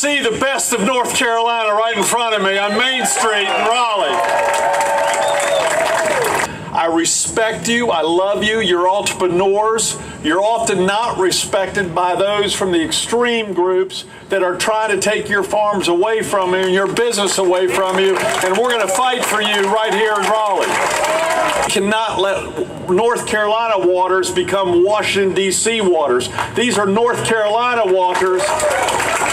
see the best of North Carolina right in front of me on Main Street in Raleigh. I respect you. I love you. You're entrepreneurs. You're often not respected by those from the extreme groups that are trying to take your farms away from you and your business away from you. And we're going to fight for you right here in Raleigh. We cannot let North Carolina waters become Washington, D.C. waters. These are North Carolina waters.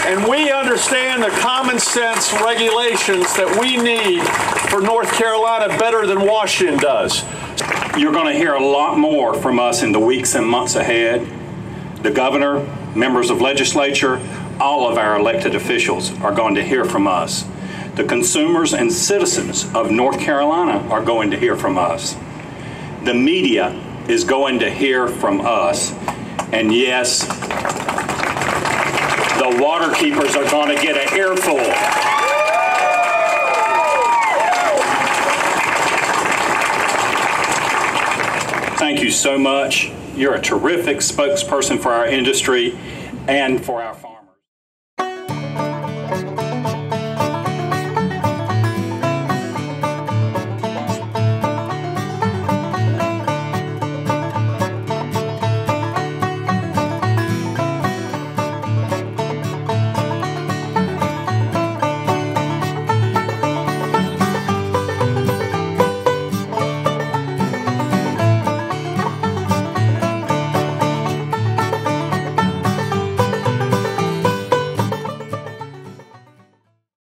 And we understand the common sense regulations that we need for North Carolina better than Washington does. You're going to hear a lot more from us in the weeks and months ahead. The governor, members of legislature, all of our elected officials are going to hear from us. The consumers and citizens of North Carolina are going to hear from us. The media is going to hear from us. And yes, the water keepers are going to get an earful. Thank you so much. You're a terrific spokesperson for our industry and for our